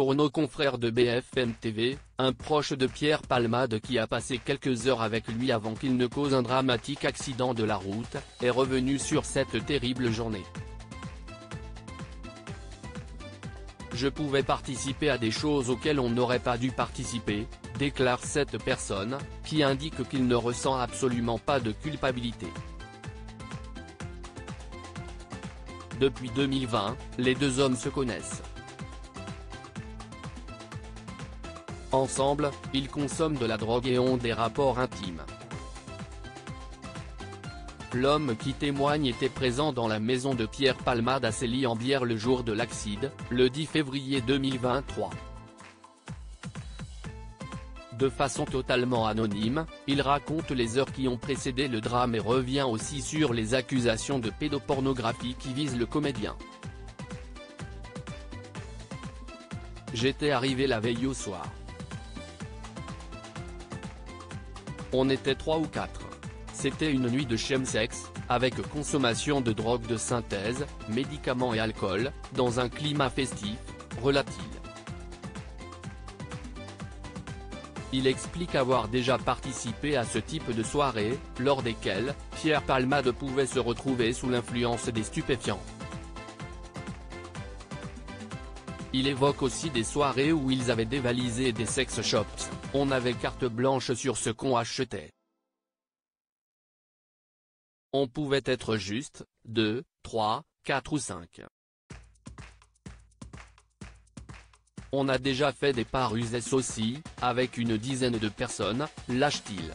Pour nos confrères de BFM TV, un proche de Pierre Palmade qui a passé quelques heures avec lui avant qu'il ne cause un dramatique accident de la route, est revenu sur cette terrible journée. Je pouvais participer à des choses auxquelles on n'aurait pas dû participer, déclare cette personne, qui indique qu'il ne ressent absolument pas de culpabilité. Depuis 2020, les deux hommes se connaissent. Ensemble, ils consomment de la drogue et ont des rapports intimes. L'homme qui témoigne était présent dans la maison de Pierre Palmade à Célie-en-Bière le jour de l'accident, le 10 février 2023. De façon totalement anonyme, il raconte les heures qui ont précédé le drame et revient aussi sur les accusations de pédopornographie qui visent le comédien. J'étais arrivé la veille au soir. On était trois ou quatre. C'était une nuit de chemsex, avec consommation de drogue de synthèse, médicaments et alcool, dans un climat festif, relatif. Il explique avoir déjà participé à ce type de soirée, lors desquelles, Pierre Palmade pouvait se retrouver sous l'influence des stupéfiants. Il évoque aussi des soirées où ils avaient dévalisé des sex shops, on avait carte blanche sur ce qu'on achetait. On pouvait être juste, 2, 3, 4 ou 5. On a déjà fait des paruses aussi, avec une dizaine de personnes, lâche-t-il.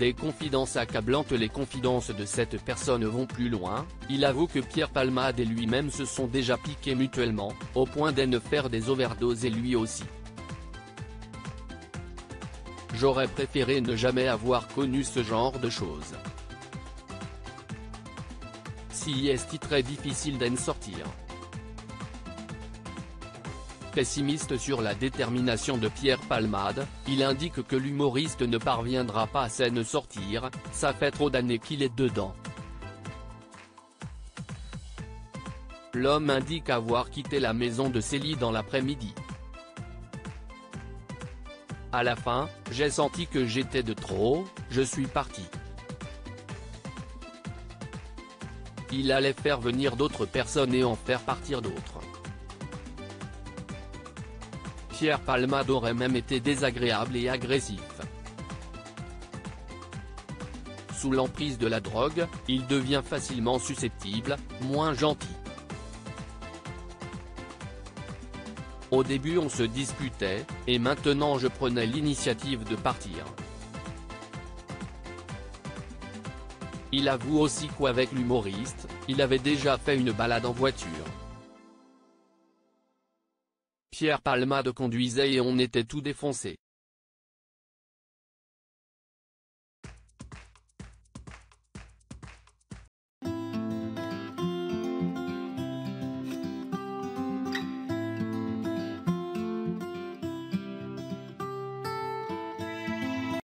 Des confidences accablantes Les confidences de cette personne vont plus loin, il avoue que Pierre Palmade et lui-même se sont déjà piqués mutuellement, au point de faire des overdoses et lui aussi. J'aurais préféré ne jamais avoir connu ce genre de choses. Si est très difficile d'en sortir? Pessimiste sur la détermination de Pierre Palmade, il indique que l'humoriste ne parviendra pas à s'en sortir, ça fait trop d'années qu'il est dedans. L'homme indique avoir quitté la maison de Célie dans l'après-midi. À la fin, j'ai senti que j'étais de trop, je suis parti. Il allait faire venir d'autres personnes et en faire partir d'autres. Pierre Palmade aurait même été désagréable et agressif. Sous l'emprise de la drogue, il devient facilement susceptible, moins gentil. Au début on se disputait, et maintenant je prenais l'initiative de partir. Il avoue aussi qu'avec l'humoriste, il avait déjà fait une balade en voiture. Pierre Palmade conduisait et on était tout défoncé.